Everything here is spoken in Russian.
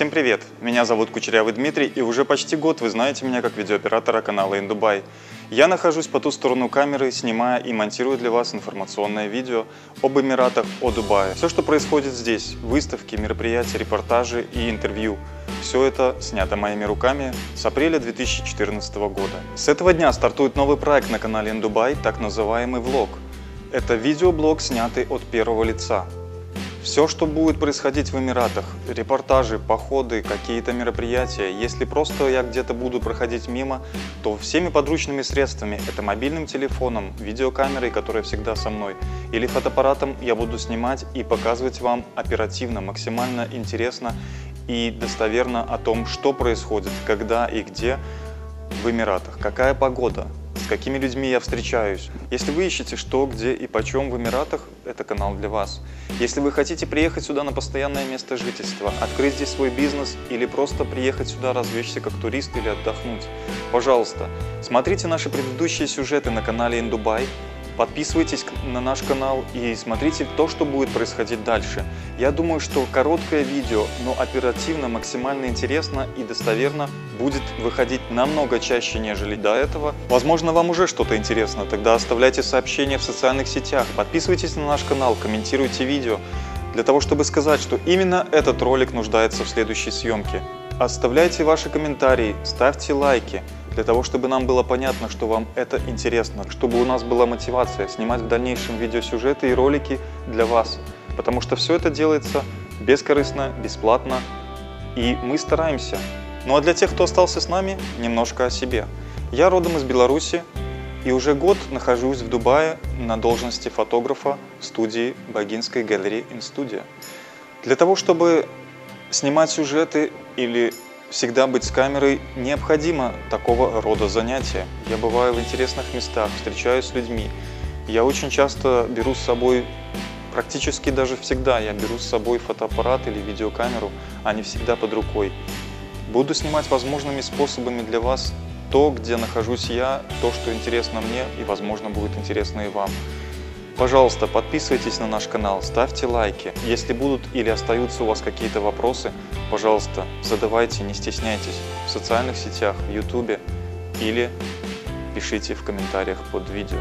Всем привет! Меня зовут Кучерявый Дмитрий, и уже почти год вы знаете меня как видеооператора канала Индубай. Я нахожусь по ту сторону камеры, снимая и монтирую для вас информационное видео об Эмиратах, о Дубае. Все, что происходит здесь, выставки, мероприятия, репортажи и интервью, все это снято моими руками с апреля 2014 года. С этого дня стартует новый проект на канале Индубай, так называемый влог. Это видеоблог, снятый от первого лица. Все, что будет происходить в Эмиратах, репортажи, походы, какие-то мероприятия, если просто я где-то буду проходить мимо, то всеми подручными средствами, это мобильным телефоном, видеокамерой, которая всегда со мной, или фотоаппаратом я буду снимать и показывать вам оперативно, максимально интересно и достоверно о том, что происходит, когда и где в Эмиратах, какая погода, какими людьми я встречаюсь. Если вы ищете что, где и почем в Эмиратах, это канал для вас. Если вы хотите приехать сюда на постоянное место жительства, открыть здесь свой бизнес или просто приехать сюда развлечься как турист или отдохнуть, пожалуйста, смотрите наши предыдущие сюжеты на канале Индубай, Подписывайтесь на наш канал и смотрите то, что будет происходить дальше. Я думаю, что короткое видео, но оперативно, максимально интересно и достоверно будет выходить намного чаще, нежели до этого. Возможно, вам уже что-то интересно, тогда оставляйте сообщения в социальных сетях, подписывайтесь на наш канал, комментируйте видео, для того, чтобы сказать, что именно этот ролик нуждается в следующей съемке. Оставляйте ваши комментарии, ставьте лайки для того, чтобы нам было понятно, что вам это интересно, чтобы у нас была мотивация снимать в дальнейшем видеосюжеты и ролики для вас. Потому что все это делается бескорыстно, бесплатно, и мы стараемся. Ну а для тех, кто остался с нами, немножко о себе. Я родом из Беларуси и уже год нахожусь в Дубае на должности фотографа в студии Богинской галереи Инстудия. Для того, чтобы снимать сюжеты или всегда быть с камерой необходимо такого рода занятия. Я бываю в интересных местах, встречаюсь с людьми. Я очень часто беру с собой, практически даже всегда, я беру с собой фотоаппарат или видеокамеру, не всегда под рукой. Буду снимать возможными способами для вас то, где нахожусь я, то, что интересно мне и, возможно, будет интересно и вам. Пожалуйста, подписывайтесь на наш канал, ставьте лайки. Если будут или остаются у вас какие-то вопросы, пожалуйста, задавайте, не стесняйтесь в социальных сетях, в ютубе или пишите в комментариях под видео.